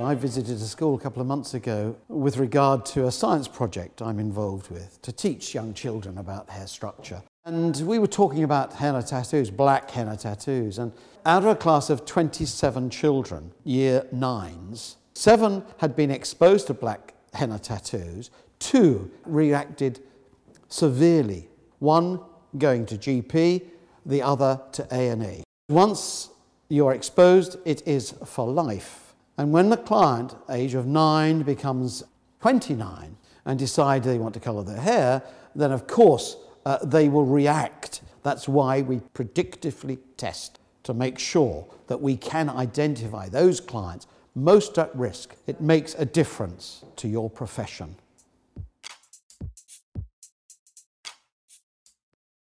I visited a school a couple of months ago with regard to a science project I'm involved with to teach young children about hair structure. And we were talking about henna tattoos, black henna tattoos. And out of a class of 27 children, year nines, seven had been exposed to black henna tattoos, two reacted severely, one going to GP, the other to A&E. Once you're exposed, it is for life. And when the client, age of nine, becomes 29 and decide they want to colour their hair, then of course uh, they will react. That's why we predictively test to make sure that we can identify those clients most at risk. It makes a difference to your profession.